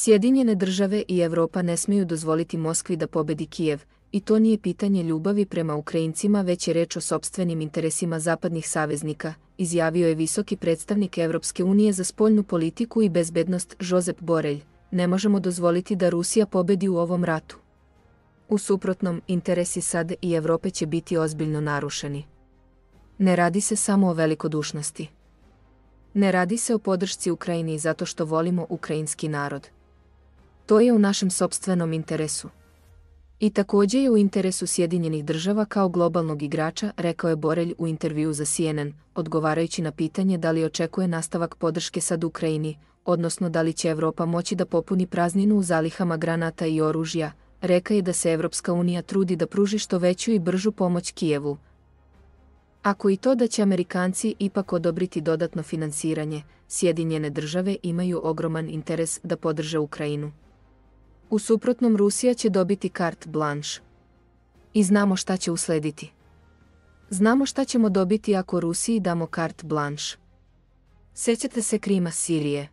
Sjedinjene države i Evropa ne smiju dozvoliti Moskvi da pobedi Kijev, i to nije pitanje ljubavi prema Ukrajincima, već je reč o sobstvenim interesima zapadnih saveznika, izjavio je visoki predstavnik Evropske unije za spoljnu politiku i bezbednost Josep Borelj. Ne možemo dozvoliti da Rusija pobedi u ovom ratu. U suprotnom, interesi SAD i Evrope će biti ozbiljno narušeni. Ne radi se samo o velikodušnosti. Ne radi se o podršci Ukrajini zato što volimo ukrajinski narod. To je u našem sobstvenom interesu. I takođe je u interesu Sjedinjenih država kao globalnog igrača, rekao je Borelj u intervju za CNN, odgovarajući na pitanje da li očekuje nastavak podrške sad Ukrajini, odnosno da li će Evropa moći da popuni prazninu u zalihama granata i oružja, reka je da se Evropska unija trudi da pruži što veću i bržu pomoć Kijevu. Ako i to da će Amerikanci ipak odobriti dodatno finansiranje, Sjedinjene države imaju ogroman interes da podrže Ukrajinu. U suprotnom Rusija će dobiti kart blanš. I znamo šta će uslediti. Znamo šta ćemo dobiti ako Rusiji damo kart blanš. Sećate se Krima Sirije.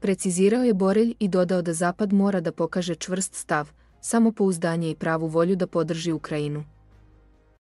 Precizirao je Borelj i dodao da Zapad mora da pokaže čvrst stav, samopouzdanje i pravu volju da podrži Ukrajinu.